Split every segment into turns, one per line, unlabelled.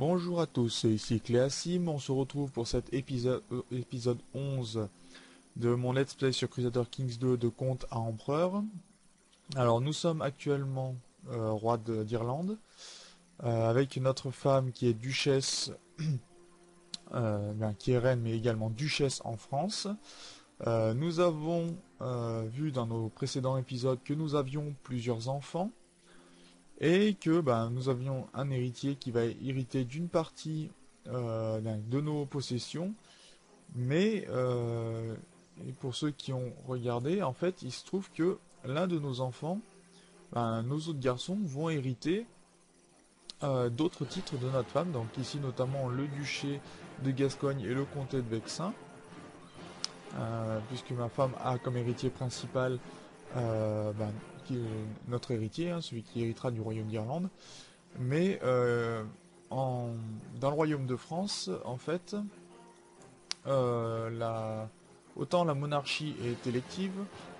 Bonjour à tous, ici Cléasim, on se retrouve pour cet épisode, euh, épisode 11 de mon let's play sur Crusader Kings 2 de comte à empereur. Alors nous sommes actuellement euh, roi d'Irlande, euh, avec notre femme qui est duchesse, qui est reine mais également duchesse en France. nous avons vu dans nos précédents épisodes que nous avions plusieurs enfants et que ben, nous avions un héritier qui va hériter d'une partie euh, de nos possessions, mais euh, pour ceux qui ont regardé, en fait, il se trouve que l'un de nos enfants, ben, nos autres garçons, vont hériter euh, d'autres titres de notre femme, donc ici notamment le duché de Gascogne et le comté de Vexin, puisque ma femme a comme héritier principal ben, qui est notre héritier, hein, celui qui héritera du royaume d'Irlande. Mais euh, dans le royaume de France, en fait, euh, autant la monarchie est élective,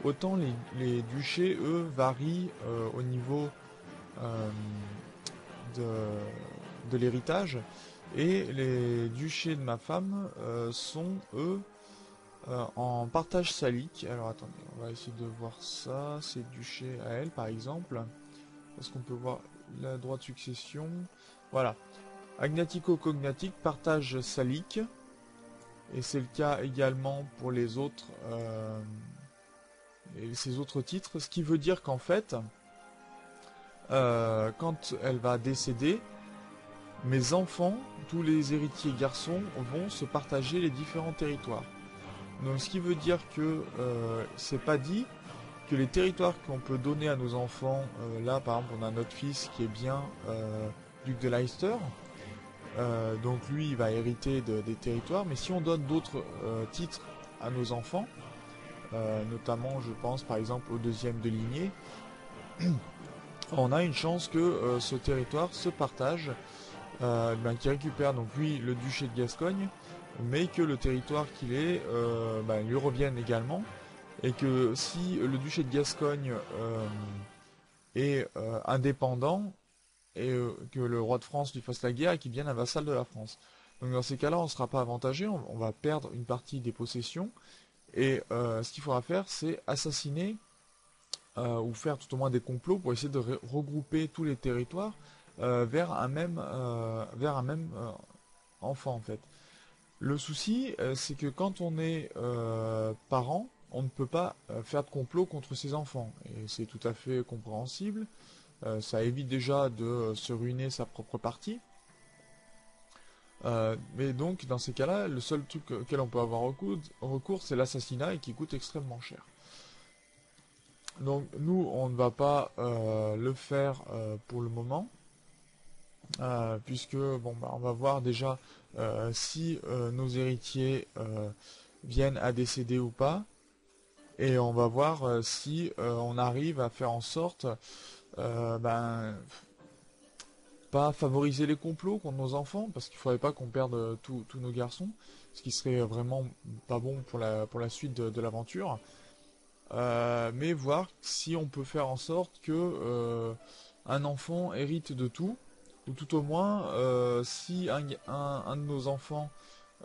autant les, duchés, eux, varient euh, au niveau de l'héritage. Et les duchés de ma femme sont, eux, euh, en partage salique. Alors attendez, on va essayer de voir ça. C'est duché à elle par exemple. Est-ce qu'on peut voir la droite succession Voilà. Agnatico-cognatique, partage salique. Et c'est le cas également pour les autres, euh, et ces autres titres. Ce qui veut dire qu'en fait, euh, quand elle va décéder, mes enfants, tous les héritiers garçons, vont se partager les différents territoires. Donc ce qui veut dire que euh, c'est pas dit que les territoires qu'on peut donner à nos enfants, euh, là par exemple on a notre fils qui est bien euh, duc de Leicester, donc lui il va hériter des territoires, mais si on donne d'autres titres à nos enfants, notamment je pense par exemple au deuxième de lignée, on a une chance que ce territoire se partage, ben, qui récupère. Donc lui le duché de Gascogne, mais que le territoire qu'il est euh, bah, lui revienne également, et que si le duché de Gascogne euh, est euh, indépendant, et que le roi de France lui fasse la guerre et qu'il devienne un vassal de la France. Donc dans ces cas-là, on ne sera pas avantagé, on, va perdre une partie des possessions, et ce qu'il faudra faire, c'est assassiner, ou faire tout au moins des complots pour essayer de regrouper tous les territoires vers un même, vers un même enfant en fait. Le souci, euh, c'est que quand on est euh, parent, on ne peut pas euh, faire de complot contre ses enfants. Et c'est tout à fait compréhensible. ça évite déjà de se ruiner sa propre partie. mais donc, dans ces cas-là, le seul truc auquel on peut avoir recours, c'est l'assassinat et qui coûte extrêmement cher. Donc, nous, on ne va pas le faire pour le moment. puisque, bon, bah, on va voir déjà si euh, nos héritiers euh, viennent à décéder ou pas. Et on va voir si on arrive à faire en sorte, ben, pas favoriser les complots contre nos enfants, parce qu'il ne faudrait pas qu'on perde tous nos garçons, ce qui serait vraiment pas bon pour la, pour la suite de, l'aventure. mais voir si on peut faire en sorte que un enfant hérite de tout, ou tout au moins, euh, si un, de nos enfants,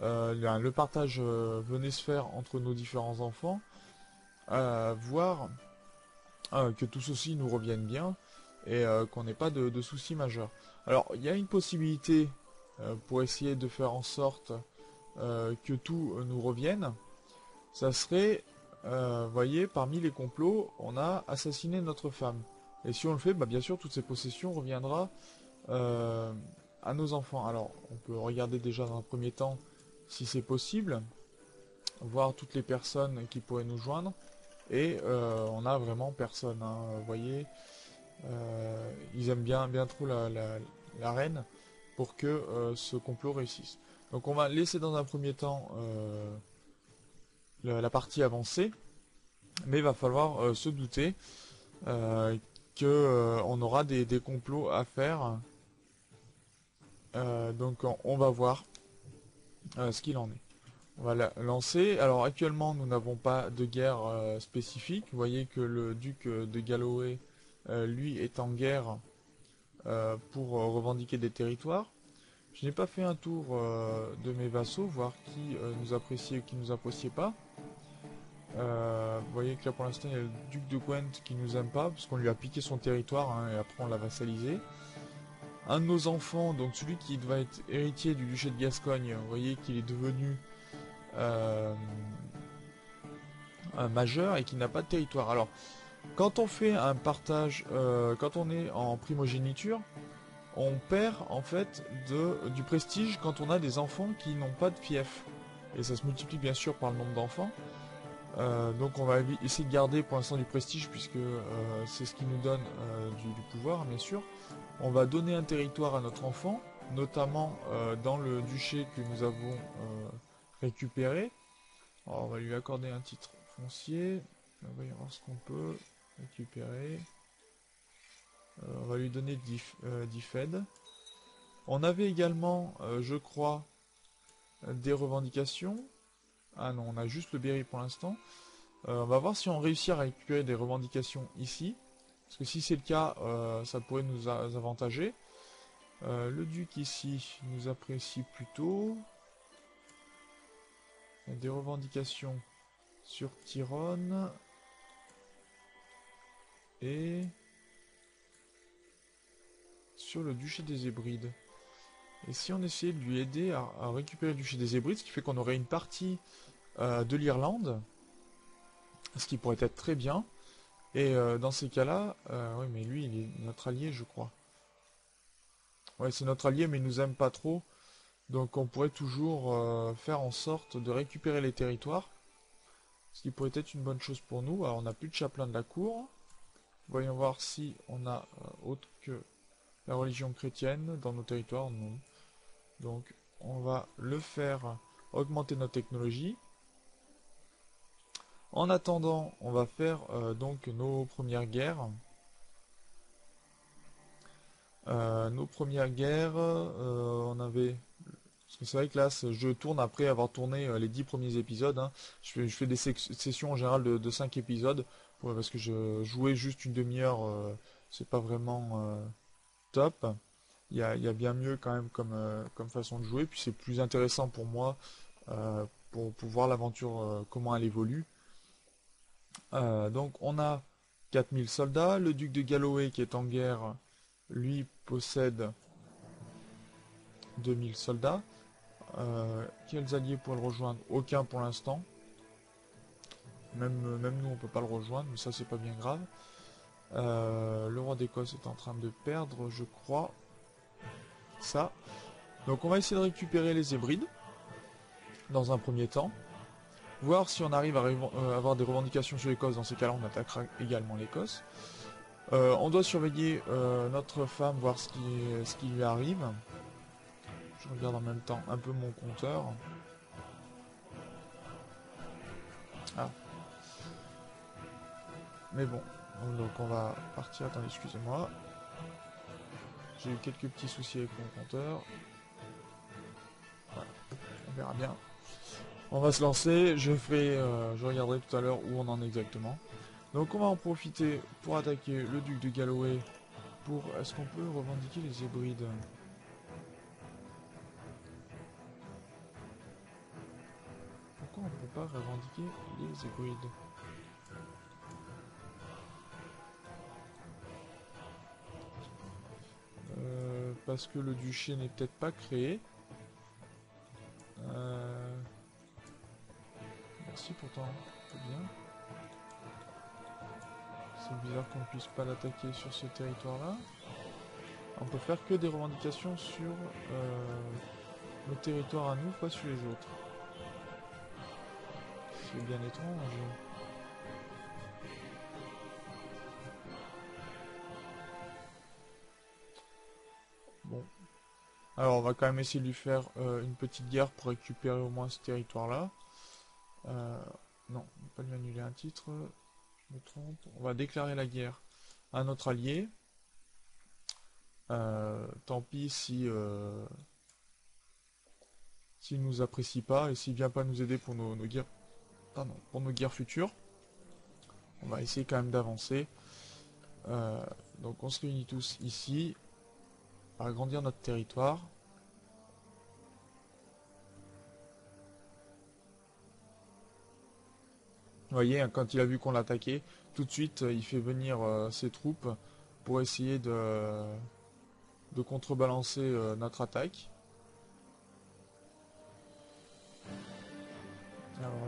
euh, le partage euh, venait se faire entre nos différents enfants, voir que tout ceci nous revienne bien et qu'on n'ait pas de, soucis majeurs. Alors, il y a une possibilité pour essayer de faire en sorte que tout nous revienne. Ça serait, vous voyez, parmi les complots, on a assassiné notre femme. Et si on le fait, bah, bien sûr, toutes ces possessions reviendra euh, à nos enfants. Alors, on peut regarder déjà dans un premier temps si c'est possible, voir toutes les personnes qui pourraient nous joindre, et euh, on a vraiment personne. Hein. Vous voyez, euh, ils aiment bien, bien trop la, reine pour que ce complot réussisse. Donc on va laisser dans un premier temps la, partie avancée, mais il va falloir se douter qu'on aura des, des, complots à faire euh, donc on va voir euh, ce qu'il en est. On va la lancer. Alors actuellement nous n'avons pas de guerre euh, spécifique. Vous voyez que le duc de Galloway lui est en guerre pour revendiquer des territoires. Je n'ai pas fait un tour de mes vassaux, voir qui nous appréciait et qui nous appréciait pas. Vous voyez que là pour l'instant il y a le duc de Gwent qui nous aime pas, parce qu'on lui a piqué son territoire hein, et après on l'a vassalisé. Un de nos enfants, donc celui qui doit être héritier du duché de Gascogne, vous voyez qu'il est devenu un majeur et qui n'a pas de territoire. Alors, quand on fait un partage, quand on est en primogéniture, on perd en fait du prestige quand on a des enfants qui n'ont pas de fief. Et ça se multiplie bien sûr par le nombre d'enfants. Euh, donc on va essayer de garder pour l'instant du prestige puisque euh, c'est ce qui nous donne euh, du, pouvoir bien sûr. On va donner un territoire à notre enfant, notamment dans le duché que nous avons récupéré. on va lui accorder un titre foncier. On va voir ce qu'on peut récupérer. Euh, on va lui donner 10, euh, Fed. On avait également, euh, je crois, des revendications. Ah non, on a juste le berry pour l'instant. on va voir si on réussit à récupérer des revendications ici. Parce que si c'est le cas, ça pourrait nous avantager. le duc ici nous apprécie plutôt. Il y a des revendications sur Tyrone. Et sur le duché des Hébrides. Et si on essayait de lui aider à, récupérer le duché des Hébrides, ce qui fait qu'on aurait une partie euh, de l'Irlande, ce qui pourrait être très bien. Et euh, dans ces cas-là, euh, oui mais lui il est notre allié je crois. Ouais c'est notre allié mais il nous aime pas trop. Donc on pourrait toujours faire en sorte de récupérer les territoires. Ce qui pourrait être une bonne chose pour nous. Alors on n'a plus de chapelain de la cour. Voyons voir si on a autre que la religion chrétienne dans nos territoires, non. Donc on va le faire augmenter notre technologie. En attendant, on va faire euh, donc nos premières guerres. Euh, nos premières guerres, euh, on avait... Parce que c'est vrai que là, je tourne après avoir tourné les 10 premiers épisodes. Hein. Je, fais, des sessions en général de, de 5 épisodes. parce que je jouais juste une demi-heure. c'est pas vraiment top. Il y, a, bien mieux quand même comme, comme façon de jouer, puis c'est plus intéressant pour moi pour, voir l'aventure, comment elle évolue. Donc on a 4000 soldats, le duc de Galloway qui est en guerre, lui possède 2000 soldats. quels alliés pour le rejoindre? Aucun pour l'instant. Même, même nous on peut pas le rejoindre, mais ça c'est pas bien grave. Euh, le roi d'Écosse est en train de perdre, je crois, ça. Donc on va essayer de récupérer les hybrides, dans un premier temps. Voir si on arrive à euh, avoir des revendications sur l'Écosse. Dans ces cas-là, on attaquera également l'Écosse. Euh, on doit surveiller notre femme, voir ce qui, ce qui lui arrive. Je regarde en même temps un peu mon compteur. Ah. Mais bon, donc on va partir. Attendez, excusez-moi. J'ai eu quelques petits soucis avec mon compteur. Voilà, on verra bien. On va se lancer. Je ferai, euh, je regarderai tout à l'heure où on en est exactement. Donc on va en profiter pour attaquer le duc de Galloway. Pour, est-ce qu'on peut revendiquer les hybrides Pourquoi on ne peut pas revendiquer les hybrides parce que le duché n'est peut-être pas créé. Pourtant, c'est bien. C'est bizarre qu'on ne puisse pas l'attaquer sur ce territoire-là. On peut faire que des revendications sur euh, nos territoires à nous, pas sur les autres. C'est bien étrange. Alors on va quand même essayer de lui faire euh, une petite guerre pour récupérer au moins ce territoire-là. Euh, non, on va pas lui annuler un titre. Je me trompe. On va déclarer la guerre à notre allié. Euh, tant pis si s'il nous apprécie pas et s'il vient pas nous aider pour nos, guerres pour nos guerres futures. On va essayer quand même d'avancer. donc on se réunit tous ici agrandir notre territoire. Vous voyez, hein, quand il a vu qu'on l'attaquait, tout de suite, il fait venir ses troupes pour essayer de, de contrebalancer notre attaque.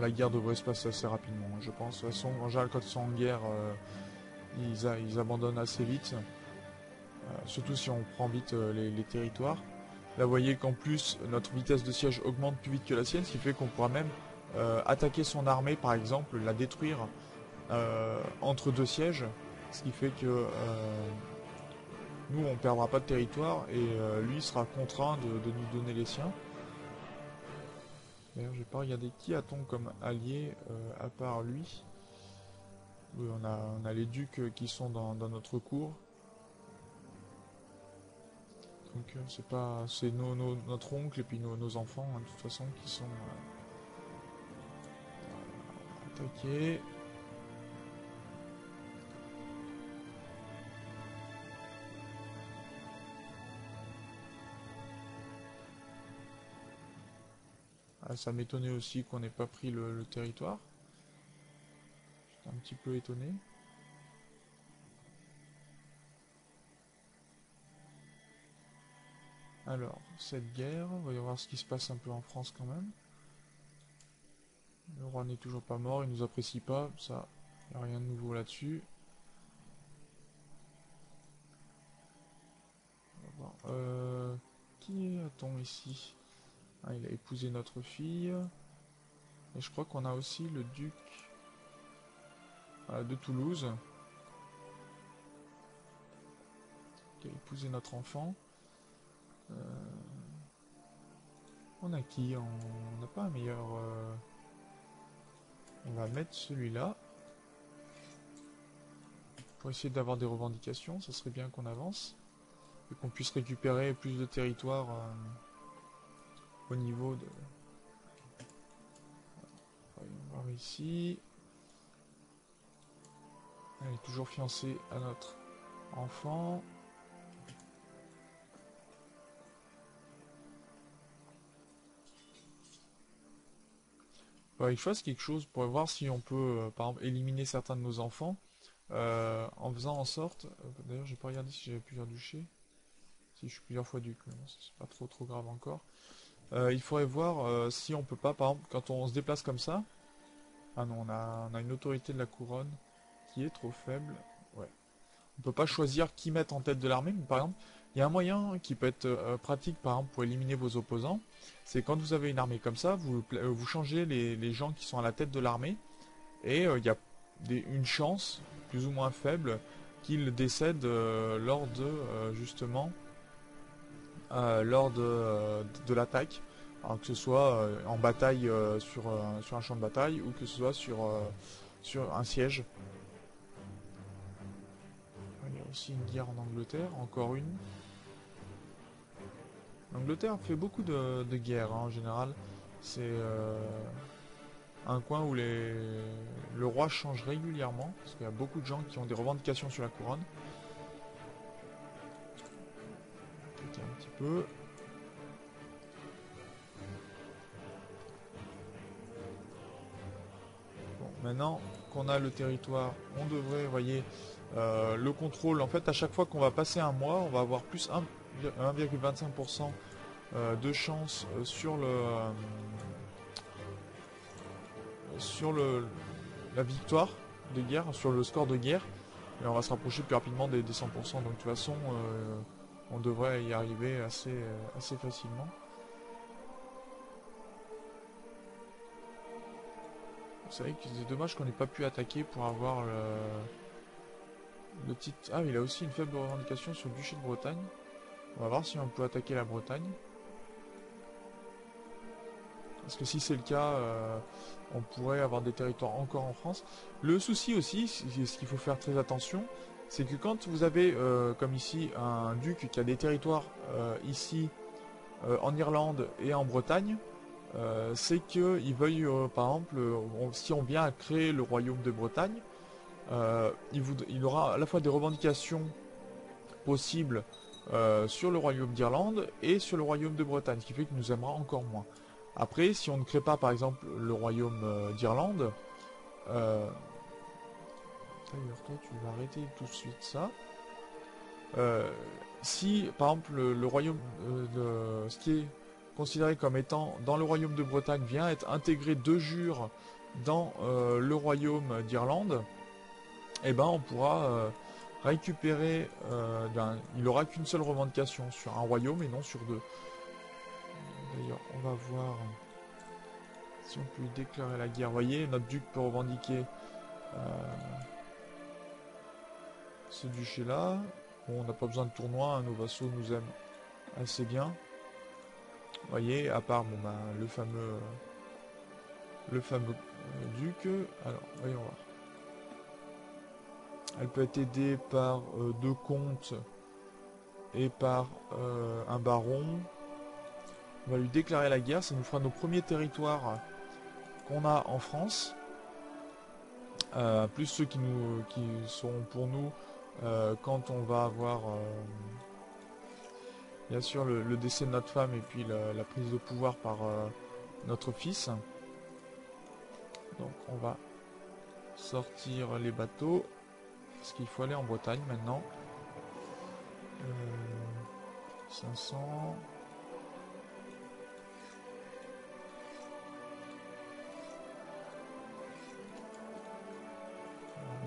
La guerre devrait se passer assez rapidement, je pense. De toute façon, en général, quand ils sont en guerre, ils, abandonnent assez vite. Euh, surtout si on prend vite euh, les, territoires. Là, vous voyez qu'en plus, notre vitesse de siège augmente plus vite que la sienne, ce qui fait qu'on pourra même euh, attaquer son armée, par exemple, la détruire entre deux sièges. Ce qui fait que nous, on perdra pas de territoire et lui sera contraint de, nous donner les siens. D'ailleurs, j'ai pas regardé qui a-t-on comme allié à part lui. Oui, on a, on a les ducs qui sont dans notre cour. Donc euh, c'est pas, c'est notre oncle et puis nos, enfants hein, de toute façon qui sont attaqués. Ah, ça m'étonnait aussi qu'on n'ait pas pris le territoire. J'étais un petit peu étonné. Alors, cette guerre, on va y voir ce qui se passe un peu en France quand même. Le roi n'est toujours pas mort, il nous apprécie pas, ça, il n'y a rien de nouveau là-dessus. Euh, qui a-t-on ici? Ah, Il a épousé notre fille. Et je crois qu'on a aussi le duc euh, de Toulouse. Qui a épousé notre enfant. Euh, on a qui? On n'a pas un meilleur... on va mettre celui-là. Pour essayer d'avoir des revendications, ça serait bien qu'on avance. Et qu'on puisse récupérer plus de territoire euh, au niveau de... On va voir ici. Elle est toujours fiancée à notre enfant. Il fasse quelque chose pour voir si on peut, euh, par exemple, éliminer certains de nos enfants euh, en faisant en sorte. Euh, d'ailleurs, j'ai pas regardé si j'avais plusieurs duchés. Si je suis plusieurs fois duc, mais bon, c'est pas trop trop grave encore. il faudrait voir si on peut pas, par exemple, quand on se déplace comme ça. Ah non, on a, on a une autorité de la couronne qui est trop faible. Ouais. On peut pas choisir qui mettre en tête de l'armée, mais par exemple, il y a un moyen qui peut être euh, pratique par exemple pour éliminer vos opposants, c'est quand vous avez une armée comme ça, vous, euh, changez les, gens qui sont à la tête de l'armée, et euh, il y a une chance, plus ou moins faible, qu'ils décèdent lors de, justement, lors de, de l'attaque, que ce soit en bataille sur, sur un champ de bataille, ou que ce soit sur, sur un siège. Il y a aussi une guerre en Angleterre, encore une. L'Angleterre fait beaucoup de, guerres hein, en général. C'est euh, un coin où le roi change régulièrement, parce qu'il y a beaucoup de gens qui ont des revendications sur la couronne. Maintenant qu'on a le territoire, on devrait, voyez, euh, le contrôle. En fait, à chaque fois qu'on va passer un mois, on va avoir plus un 1,25% euh, de chance euh, sur le euh, sur le la victoire de guerre, sur le score de guerre, et on va se rapprocher plus rapidement des, 100%. Donc de toute façon, on devrait y arriver assez, assez facilement. Vous savez que c'est dommage qu'on n'ait pas pu attaquer pour avoir le, le titre. Ah, il a aussi une faible revendication sur le duché de Bretagne. On va voir si on peut attaquer la Bretagne. Parce que si c'est le cas, euh, on pourrait avoir des territoires encore en France. Le souci aussi, ce qu'il faut faire très attention, c'est que quand vous avez, euh, comme ici, un duc qui a des territoires euh, ici, en Irlande et en Bretagne, c'est qu'il veuille, par exemple, si on vient à créer le royaume de Bretagne, il, il, aura à la fois des revendications possibles euh, sur le royaume d'Irlande et sur le royaume de Bretagne, ce qui fait qu'il nous aimera encore moins. Après, si on ne crée pas par exemple le royaume euh, d'Irlande, Euh, d'ailleurs, toi, tu vas arrêter tout de suite ça. Si, par exemple, le, royaume, ce qui est considéré comme étant dans le royaume de Bretagne vient être intégré de jure dans le royaume d'Irlande, eh ben, on pourra récupérer, il n'aura qu'une seule revendication sur un royaume et non sur deux. D'ailleurs, on va voir si on peut déclarer la guerre. Voyez, notre duc peut revendiquer euh, ce duché-là. On n'a pas besoin de tournoi, hein, nos vassaux nous aiment assez bien. Voyez, à part bon, bah, le fameux le fameux euh, duc. Alors, voyons voir. Elle peut être aidée par euh, deux comtes et par un baron. On va lui déclarer la guerre, ça nous fera nos premiers territoires qu'on a en France. Euh, plus ceux qui nous pour nous euh, quand on va avoir euh, bien sûr le, décès de notre femme et puis la, prise de pouvoir par notre fils. Donc on va sortir les bateaux parce qu'il faut aller en Bretagne maintenant. 500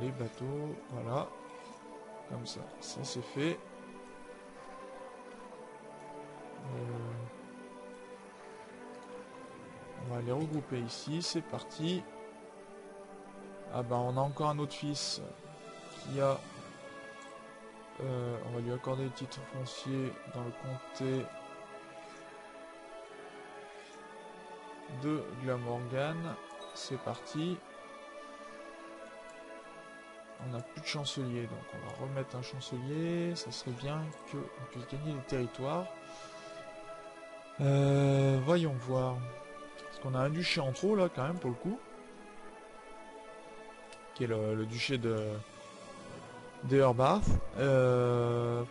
les bateaux, voilà, comme ça, ça c'est fait. Euh, on va les regrouper ici, c'est parti. Ah bah on a encore un autre fils a... Euh, on va lui accorder le titre foncier dans le comté de Glamorgan. C'est parti on n'a plus de chancelier, donc on va remettre un chancelier. Ça serait bien qu'on puisse gagner des territoires. Euh, voyons voir. Parce qu'on a un duché en trop là quand même pour le coup. Qui est le, duché de d'Eurbath. Euh,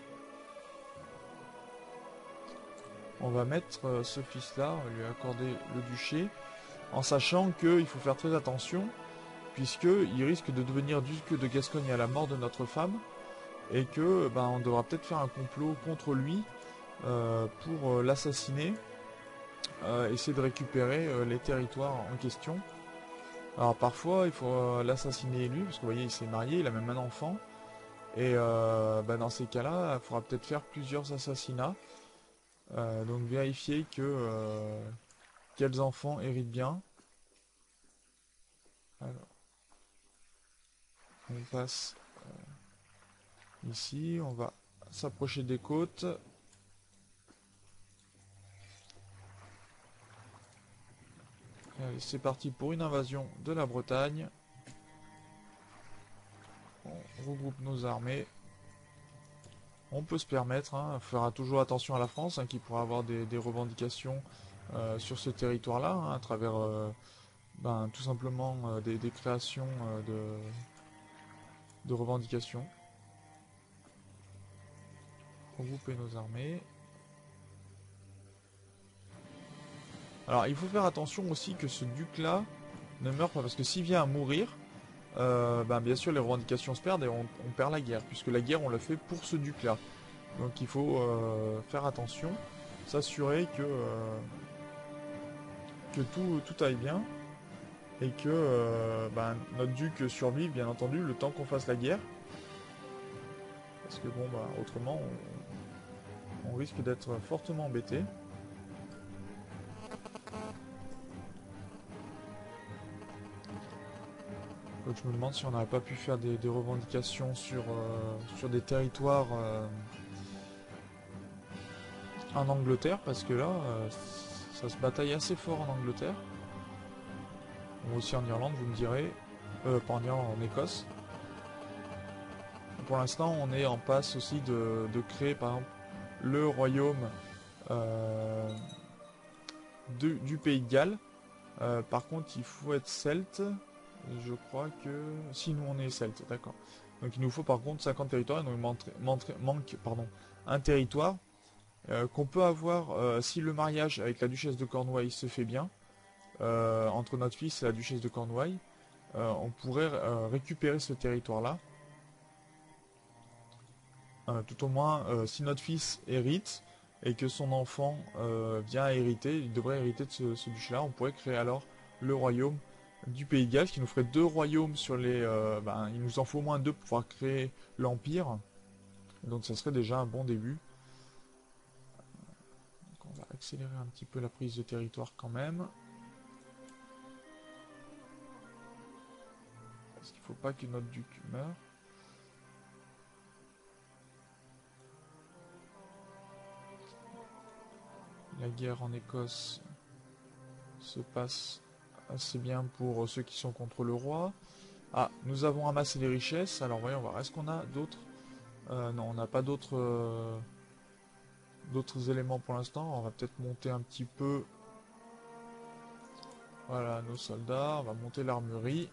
on va mettre euh, ce fils là, on va lui accorder le duché. En sachant qu'il faut faire très attention puisqu'il risque de devenir duc de Gascogne à la mort de notre femme, et que ben, on devra peut-être faire un complot contre lui euh, pour euh, l'assassiner, essayer de récupérer les territoires en question. Alors parfois il faut l'assassiner lui, parce que vous voyez il s'est marié, il a même un enfant, et ben, dans ces cas-là, il faudra peut-être faire plusieurs assassinats. donc vérifier que quels enfants héritent bien. Alors on passe euh, ici, on va s'approcher des côtes. c'est parti pour une invasion de la Bretagne. On regroupe nos armées. On peut se permettre, hein, fera toujours attention à la France, hein, qui pourra avoir des, revendications euh, sur ce territoire-là, hein, à travers euh, ben, tout simplement des, créations de, de revendication. Regrouper nos armées. Alors il faut faire attention aussi que ce duc là ne meure pas parce que s'il vient à mourir, ben, bien sûr les revendications se perdent et on, perd la guerre puisque la guerre on l'a fait pour ce duc là. Donc il faut euh, faire attention, s'assurer que, euh, que tout, tout aille bien et que ben, notre duc survive bien entendu le temps qu'on fasse la guerre. Parce que bon bah autrement on, risque d'être fortement embêté. Donc je me demande si on n'aurait pas pu faire des, revendications sur, euh, sur des territoires euh, en Angleterre parce que là ça se bataille assez fort en Angleterre aussi en Irlande, vous me direz. Euh, pas en Écosse. Pour l'instant, on est en passe aussi de, créer, par exemple, le royaume euh, du pays de Galles. Euh, par contre, il faut être celte. Je crois que... Si, nous, on est celte, d'accord. Donc il nous faut par contre 50 territoires. Donc il manque, un territoire euh, qu'on peut avoir si le mariage avec la duchesse de Cornouailles se fait bien. Euh, entre notre fils et la duchesse de Cornouailles. on pourrait récupérer ce territoire-là. tout au moins, si notre fils hérite et que son enfant vient à hériter, il devrait hériter de ce, ce duché-là, on pourrait créer alors le royaume du Pays de Galles, qui nous ferait deux royaumes sur les... Ben, il nous en faut au moins deux pour pouvoir créer l'Empire. Donc ça serait déjà un bon début. on va accélérer un petit peu la prise de territoire quand même. Parce qu'il ne faut pas que notre duc meure. La guerre en Écosse se passe assez bien pour ceux qui sont contre le roi. Ah, nous avons amassé les richesses. Alors voyons voir, est-ce qu'on a d'autres? Euh, non, on n'a pas d'autres euh, d'autres éléments pour l'instant. On va peut-être monter un petit peu. Voilà, nos soldats. On va monter l'armurerie.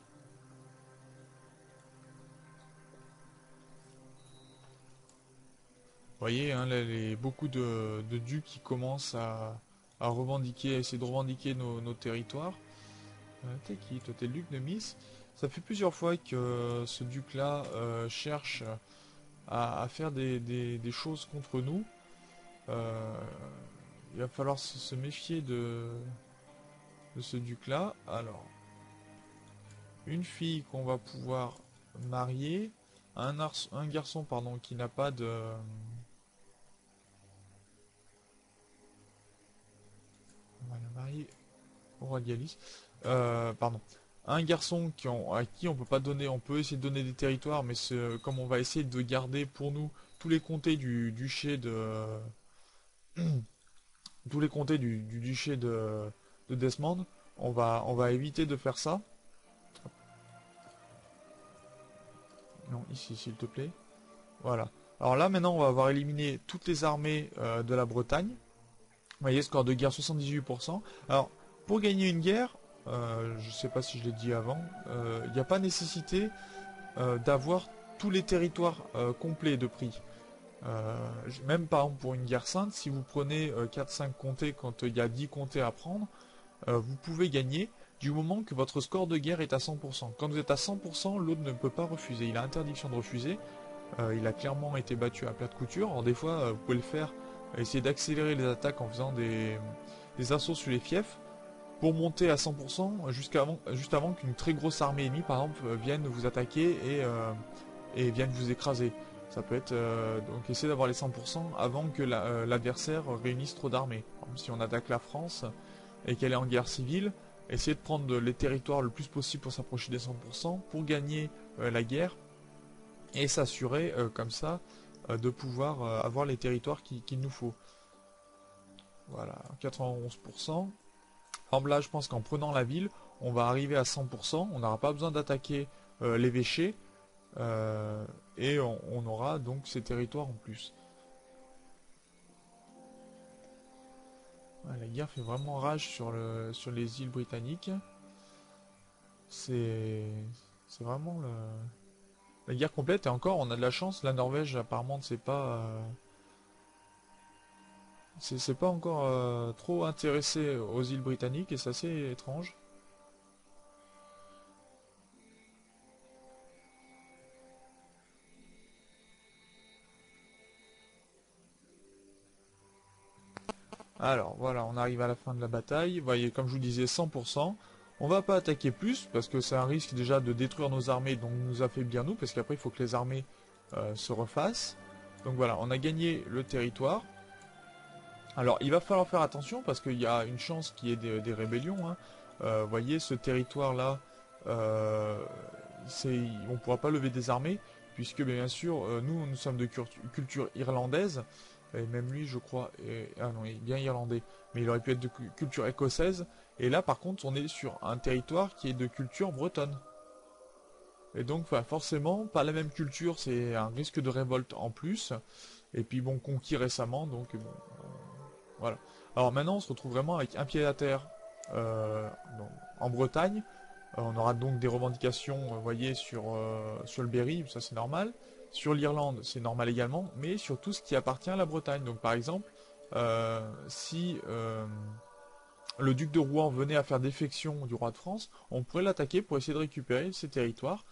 Vous voyez, hein, les, beaucoup de, ducs qui commencent à, revendiquer, à essayer de revendiquer nos, territoires. Euh, t'es qui Toi, t'es le duc de Miss. Ça fait plusieurs fois que ce duc-là cherche à, faire des, choses contre nous. Euh, il va falloir se, méfier de, de ce duc-là. Alors, une fille qu'on va pouvoir marier, un, un garçon pardon qui n'a pas de on va la marier au roi Euh, pardon un garçon à qui on peut pas donner, on peut essayer de donner des territoires, mais comme on va essayer de garder pour nous tous les comtés du duché de tous les comtés du, duché de, Desmond, on va on va éviter de faire ça. Non, ici s'il te plaît. Voilà. Alors là maintenant on va avoir éliminé toutes les armées euh, de la Bretagne. Vous voyez, score de guerre 78%. Alors, pour gagner une guerre, euh, je ne sais pas si je l'ai dit avant, il euh, n'y a pas nécessité euh, d'avoir tous les territoires complets de prix. même par exemple pour une guerre sainte, si vous prenez 4-5 comtés quand il y a 10 comtés à prendre, vous pouvez gagner du moment que votre score de guerre est à 100%. Quand vous êtes à 100%, l'autre ne peut pas refuser. Il a interdiction de refuser. il a clairement été battu à plat de couture. Alors des fois, vous pouvez le faire, essayer d'accélérer les attaques en faisant des, des assauts sur les fiefs pour monter à 100% jusqu'à juste avant qu'une très grosse armée ennemie par exemple vienne vous attaquer et, euh, et vienne vous écraser. Ça peut être euh, donc essayer d'avoir les 100% avant que euh, l'adversaire réunisse trop d'armées. Si on attaque la France et qu'elle est en guerre civile, essayer de prendre les territoires le plus possible pour s'approcher des 100% pour gagner la guerre et s'assurer comme ça de pouvoir avoir les territoires qu'il nous faut. Voilà, 91%. Là, je pense qu'en prenant la ville, on va arriver à 100%. On n'aura pas besoin d'attaquer euh, l'évêché. Euh, et on, aura donc ces territoires en plus. la guerre fait vraiment rage sur, le, sur les îles britanniques. C'est vraiment la guerre complète. Et encore, on a de la chance. La Norvège, apparemment, ne sait pas... Euh, c'est pas encore euh, trop intéressé aux îles britanniques et c'est assez étrange. Alors voilà, on arrive à la fin de la bataille. Vous voyez, comme je vous disais, 100%. On va pas attaquer plus parce que c'est un risque déjà de détruire nos armées, donc nous affaiblir nous, parce qu'après il faut que les armées euh, se refassent. Donc voilà, on a gagné le territoire. Alors il va falloir faire attention parce qu'il y a une chance qu'il y ait des, rébellions. Hein. Euh, voyez, ce territoire-là, euh, on ne pourra pas lever des armées, puisque bien sûr, euh, nous, nous sommes de culture irlandaise, et même lui, je crois, ah non, il est bien irlandais, mais il aurait pu être de culture écossaise, et là, par contre, on est sur un territoire qui est de culture bretonne. Et donc, forcément, pas la même culture, c'est un risque de révolte en plus, et puis bon, conquis récemment, donc bon, voilà. Alors maintenant, on se retrouve vraiment avec un pied à terre euh, en Bretagne. Euh, on aura donc des revendications, euh, voyez, sur, sur le Berry, ça c'est normal. Sur l'Irlande, c'est normal également, mais sur tout ce qui appartient à la Bretagne. Donc par exemple, si le duc de Rouen venait à faire défection du roi de France, on pourrait l'attaquer pour essayer de récupérer ses territoires,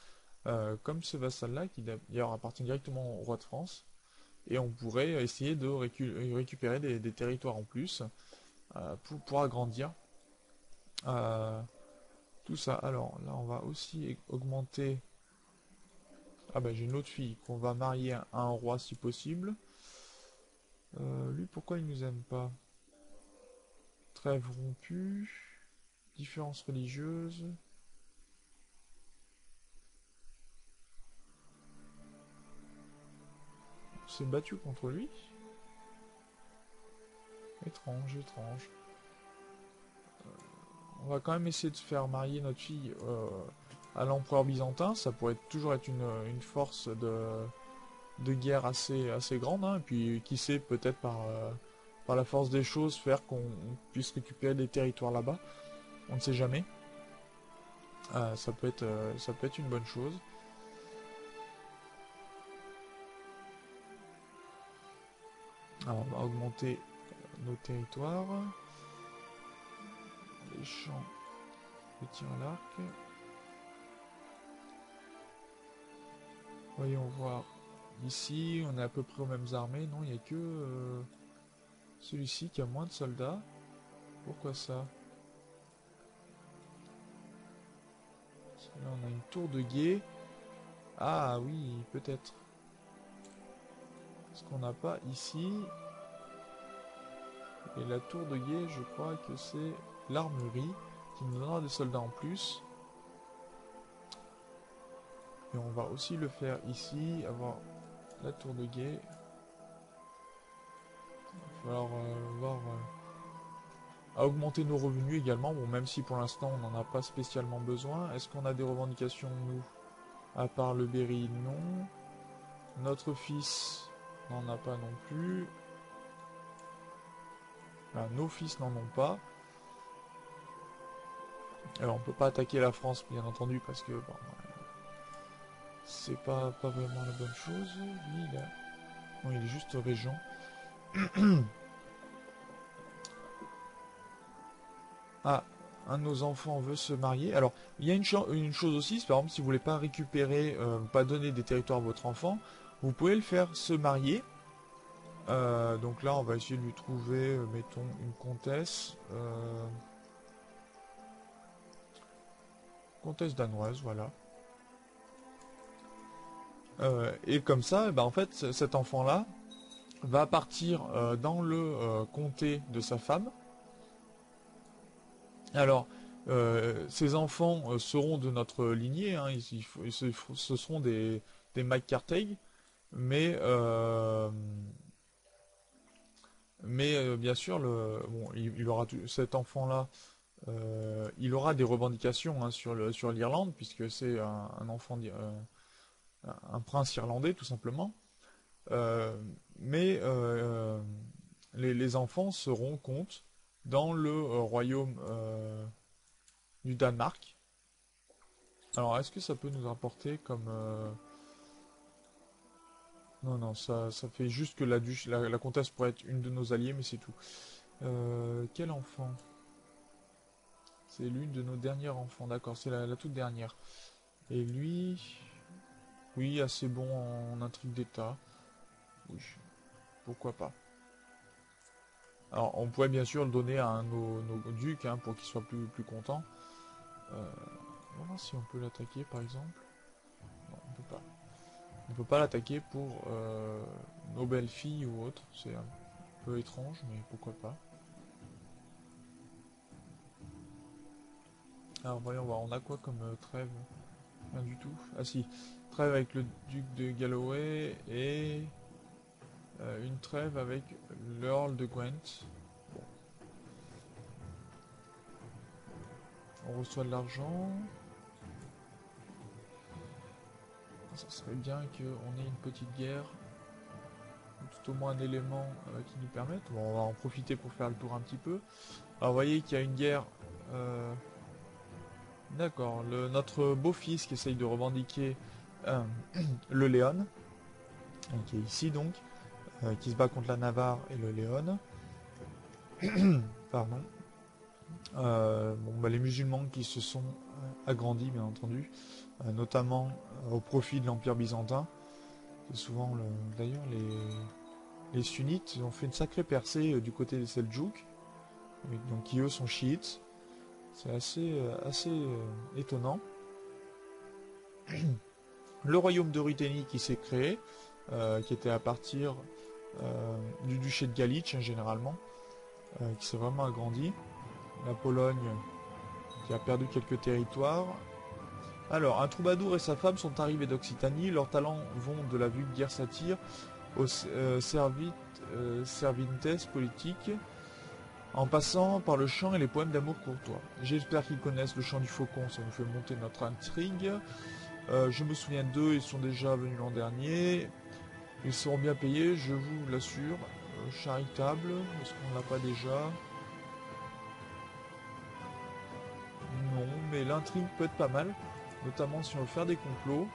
comme ce vassal-là, qui d'ailleurs appartient directement au roi de France, et on pourrait essayer de récupérer des, territoires en plus euh, pour, agrandir euh, tout ça. Alors là, on va aussi augmenter... Ah ben j'ai une autre fille qu'on va marier à un roi si possible. lui, pourquoi il nous aime pas? Trêve rompue. Différence religieuse. S'est battu contre lui. Étrange, étrange. Euh, on va quand même essayer de faire marier notre fille euh, à l'empereur byzantin. Ça pourrait toujours être une, force de, guerre assez, assez grande. Hein. Et puis qui sait, peut-être par... Euh, par la force des choses, faire qu'on puisse récupérer des territoires là-bas. On ne sait jamais. Ça, peut être, ça peut être une bonne chose. Alors on va augmenter nos territoires. Les champs de tir à l'arc. Voyons voir. Ici, on est à peu près aux mêmes armées. Non, il n'y a que... Euh, celui-ci qui a moins de soldats. Pourquoi ça? Là on a une tour de guet. Ah oui, peut-être. Qu'on n'a pas ici. Et la tour de guet, je crois que c'est l'armerie qui nous donnera des soldats en plus. Et on va aussi le faire ici, avoir la tour de guet. Il va euh, voir euh, à augmenter nos revenus également. Bon, même si pour l'instant on n'en a pas spécialement besoin. Est-ce qu'on a des revendications nous? À part le Berry, non. Notre fils n'en a pas non plus. nos fils n'en ont pas. Alors on peut pas attaquer la France bien entendu parce que bon, c'est pas, pas vraiment la bonne chose. Il est juste régent. ah, un de nos enfants veut se marier. Alors, il y a une, une chose aussi, par exemple, si vous voulez pas récupérer, euh, pas donner des territoires à votre enfant, vous pouvez le faire se marier. Euh, donc là, on va essayer de lui trouver, euh, mettons, une comtesse. comtesse danoise, voilà. et comme ça, ben, en fait, cet enfant-là, va partir euh, dans le euh, comté de sa femme. Alors, euh, ces enfants seront de notre lignée, hein, ce seront des, des McCarthy, mais, mais bien sûr, le, bon, il, aura cet enfant-là, il aura des revendications hein, sur l'Irlande, puisque c'est un, enfant, un prince irlandais tout simplement. Euh, mais euh, les, enfants seront compte dans le euh, royaume du Danemark. Alors, est-ce que ça peut nous rapporter comme... Non, non, ça, ça fait juste que la, la, la, comtesse pourrait être une de nos alliés, mais c'est tout. quel enfant? C'est l'une de nos dernières enfants, d'accord, c'est la, toute dernière. Et lui... Oui, assez bon en intrigue d'état. Oui, pourquoi pas. Alors, on pourrait bien sûr le donner à un nos, ducs hein, pour qu'il soit plus, plus content. Euh, on va voir si on peut l'attaquer par exemple. On peut pas l'attaquer pour euh, nos belles filles ou autres. C'est un peu étrange, mais pourquoi pas. Alors voyons voir, on a quoi comme euh, trêve? Rien du tout. Ah si, trêve avec le duc de Galloway et euh, une trêve avec l'Earl de Gwent. On reçoit de l'argent. Ça serait bien qu'on ait une petite guerre. Ou tout au moins un élément euh, qui nous permette. Bon, on va en profiter pour faire le tour un petit peu. Alors vous voyez qu'il y a une guerre... Euh, d'accord, notre beau-fils qui essaye de revendiquer le Léon, qui est ici donc, euh, qui se bat contre la Navarre et le Léon. Pardon. bon, bah, les musulmans qui se sont agrandis, bien entendu, notamment au profit de l'Empire byzantin. Souvent, d'ailleurs, les, sunnites ont fait une sacrée percée du côté des Seljouks, donc qui eux sont chiites. C'est assez, étonnant. Le royaume de Ruthénie qui s'est créé, qui était à partir du duché de Galitch hein, généralement, euh, qui s'est vraiment agrandi. La Pologne qui a perdu quelques territoires. Alors, un troubadour et sa femme sont arrivés d'Occitanie. Leurs talents vont de la vulgaire satire au euh, euh, politique, en passant par le chant et les poèmes d'amour courtois. J'espère qu'ils connaissent le chant du faucon, ça nous fait monter notre intrigue. je me souviens d'eux, ils sont déjà venus l'an dernier. Ils seront bien payés, je vous l'assure. Euh, charitable, est-ce qu'on l'a pas déjà? Non, mais l'intrigue peut être pas mal, notamment si on veut faire des complots.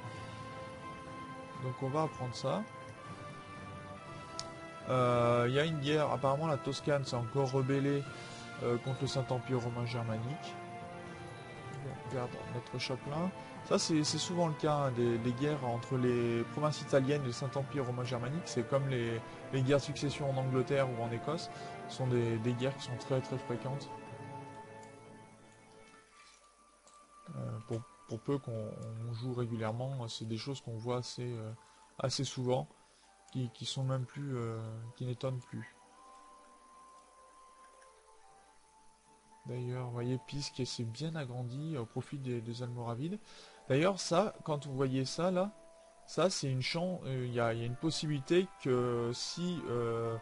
Donc on va apprendre ça. Euh, il y a une guerre, apparemment la Toscane s'est encore rebellée euh, contre le Saint-Empire romain germanique. On regarde notre chapelain. Ça, c'est souvent le cas hein, des, guerres entre les provinces italiennes et le Saint-Empire romain germanique. C'est comme les, guerres de succession en Angleterre ou en Écosse. Ce sont des, guerres qui sont très très fréquentes. Euh, peu qu'on joue régulièrement, c'est des choses qu'on voit assez, euh, assez souvent, qui, sont même plus, euh, qui n'étonnent plus. D'ailleurs, voyez, Pise qui s'est bien agrandi au profit des, des Almoravides. D'ailleurs, ça, quand vous voyez ça là, ça c'est une chance, euh, il y, a une possibilité que si euh,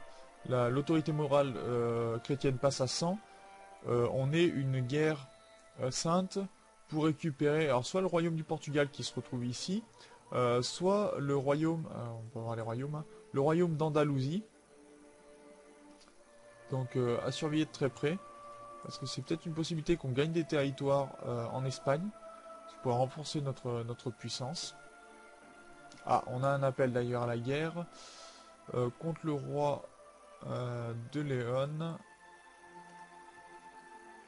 l'autorité morale euh, chrétienne passe à 100, on ait une guerre sainte récupérer, alors soit le royaume du Portugal qui se retrouve ici, soit le royaume, on peut voir les royaumes, hein, le royaume d'Andalousie. Donc à surveiller de très près, parce que c'est peut-être une possibilité qu'on gagne des territoires en Espagne pour renforcer notre, notre puissance. Ah, on a un appel d'ailleurs à la guerre euh, contre le roi euh, de Léon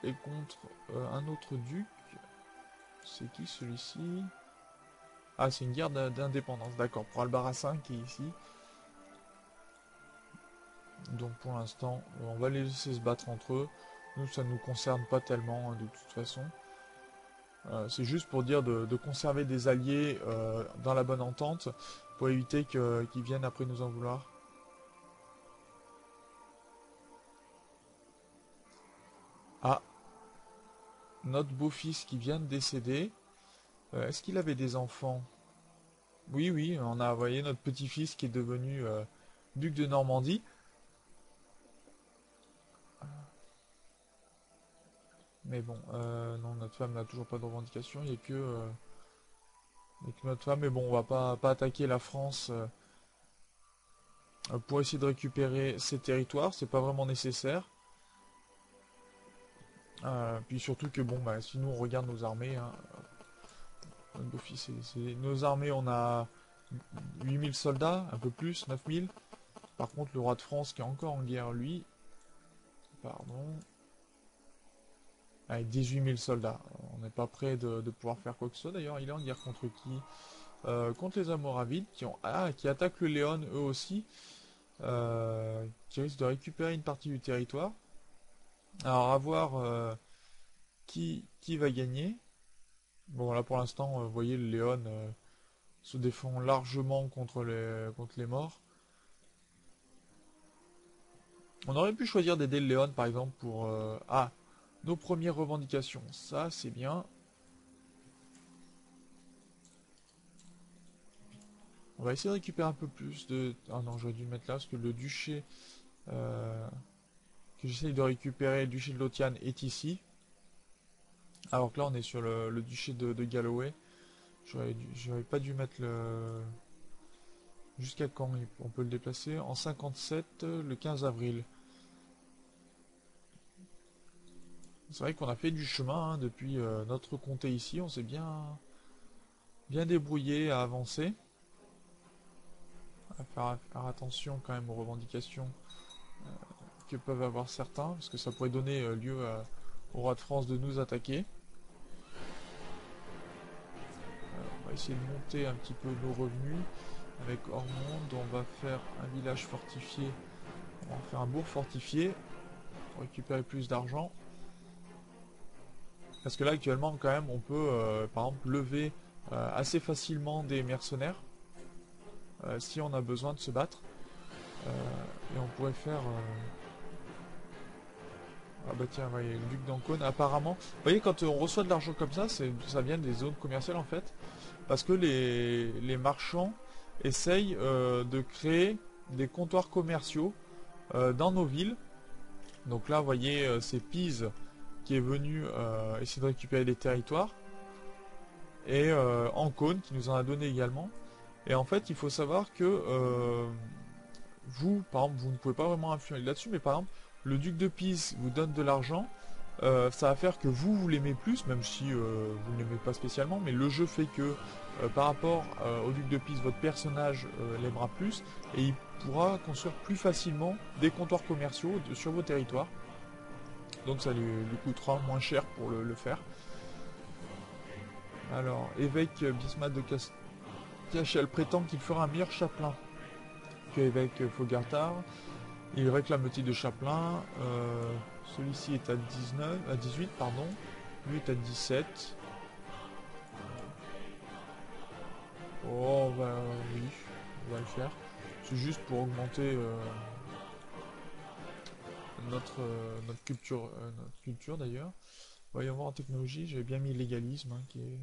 et contre euh, un autre duc. C'est qui celui-ci? Ah, c'est une guerre d'indépendance, d'accord, pour Albarracin qui est ici. Donc pour l'instant, on va les laisser se battre entre eux. Nous, ça ne nous concerne pas tellement hein, de toute façon. Euh, c'est juste pour dire de, conserver des alliés euh, dans la bonne entente pour éviter qu'ils viennent après nous en vouloir. Ah, notre beau-fils qui vient de décéder. Euh, est-ce qu'il avait des enfants? Oui, oui, on a envoyé notre petit-fils qui est devenu duc de Normandie. Mais bon, euh, non, notre femme n'a toujours pas de revendication. Il n'y a que, euh, notre femme. Mais bon, on va pas, pas attaquer la France euh, pour essayer de récupérer ses territoires. C'est pas vraiment nécessaire. Puis surtout que bon, bah, si nous on regarde nos armées, hein, nos armées, on a 8000 soldats, un peu plus, 9000. Par contre, le roi de France qui est encore en guerre, lui, pardon, avec 18 000 soldats. On n'est pas prêt de, pouvoir faire quoi que ce soit. D'ailleurs, il est en guerre contre qui? Euh, Contre les Amoravides qui, ont, ah, qui attaquent le Léon eux aussi. Euh, qui risquent de récupérer une partie du territoire. Alors, à voir euh, qui, qui va gagner. Bon, là pour l'instant, vous voyez, le Léon se défend largement contre les, contre les morts. On aurait pu choisir d'aider le Léon par exemple pour... ah, nos premières revendications. Ça, c'est bien. On va essayer de récupérer un peu plus de... Ah non, j'aurais dû le mettre là, parce que le duché... Euh, j'essaye de récupérer, le duché de Lotian est ici. Alors que là, on est sur le, duché de, Galloway. J'aurais pas dû mettre le... Jusqu'à quand on peut le déplacer? En 57, le 15 avril. C'est vrai qu'on a fait du chemin hein, depuis euh, notre comté ici, on s'est bien, bien débrouillé à avancer. À faire, attention quand même aux revendications peuvent avoir certains, parce que ça pourrait donner euh, lieu au roi de France de nous attaquer. on va essayer de monter un petit peu nos revenus avec Ormonde. On va faire un village fortifié. On va faire un bourg fortifié pour récupérer plus d'argent. Parce que là actuellement quand même on peut euh, par exemple lever euh, assez facilement des mercenaires si on a besoin de se battre. et on pourrait faire... Ah bah tiens, voyez, le duc d'Ancône, apparemment... Vous voyez, quand on reçoit de l'argent comme ça, ça vient des zones commerciales en fait. Parce que les, les marchands essayent de créer des comptoirs commerciaux dans nos villes. Donc là, vous voyez, c'est Pise qui est venu euh, essayer de récupérer des territoires. Et euh, Ancône qui nous en a donné également. Et en fait, il faut savoir que euh, vous, par exemple, vous ne pouvez pas vraiment influer là-dessus, mais par exemple, le duc de Pise vous donne de l'argent, ça va faire que vous, vous l'aimez plus, même si vous ne l'aimez pas spécialement, mais le jeu fait que par rapport au duc de Pise, votre personnage l'aimera plus, et il pourra construire plus facilement des comptoirs commerciaux sur vos territoires. Donc ça lui, coûtera moins cher pour le, faire. Alors, évêque Bismarck de Castiachel prétend qu'il fera un meilleur chapelain que évêque. Il réclame le titre de chapelain. Euh, celui-ci est à 19, à 18, pardon. Lui est à 17. Oh, bah oui, on va le faire. C'est juste pour augmenter... Euh, notre, euh, notre culture, euh, notre culture d'ailleurs. Voyons voir en technologie, j'avais bien mis l'égalisme hein, qui est.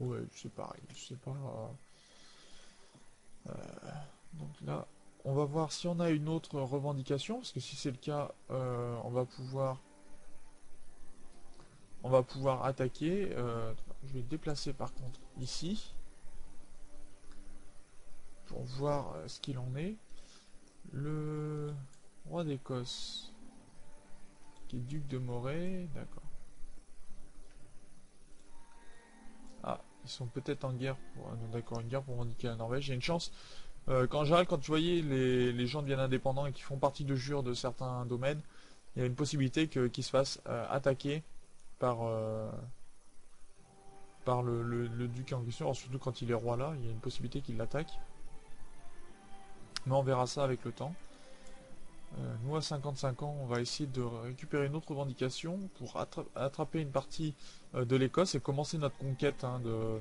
Ouais, c'est pareil, je sais pas. Euh, donc là, on va voir si on a une autre revendication, parce que si c'est le cas, on va pouvoir on va pouvoir attaquer. je vais déplacer par contre ici pour voir ce qu'il en est. Le roi d'Écosse, qui est duc de Moray, d'accord. Ah, ils sont peut-être en guerre pour... Ah d'accord, une guerre pour indiquer la Norvège. J'ai une chance. Euh, quand, en général, quand tu voyais les, gens deviennent indépendants et qui font partie de jure de certains domaines, il y a une possibilité qu'ils se fassent euh, attaquer par, euh, par le, duc en question, surtout quand il est roi là, il y a une possibilité qu'il l'attaque. Mais on verra ça avec le temps. Euh, nous à 55 ans, on va essayer de récupérer une autre revendication pour attraper une partie euh, de l'Écosse et commencer notre conquête hein, de,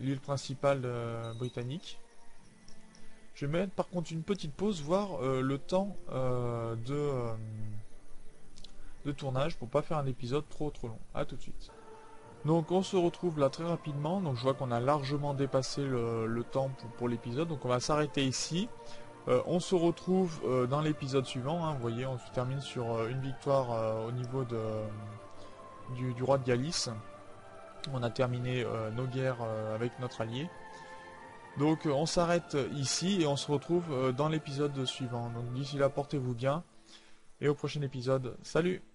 l'île principale euh, britannique. Je vais mettre par contre une petite pause, voir le temps de, de tournage pour pas faire un épisode trop trop long. A tout de suite. Donc on se retrouve là très rapidement, donc je vois qu'on a largement dépassé le, temps pour, l'épisode, donc on va s'arrêter ici. Euh, on se retrouve euh, dans l'épisode suivant, hein. vous voyez on se termine sur euh, une victoire au niveau du, roi de Galice. On a terminé nos guerres avec notre allié. Donc on s'arrête ici et on se retrouve dans l'épisode suivant. Donc d'ici là portez-vous bien et au prochain épisode. Salut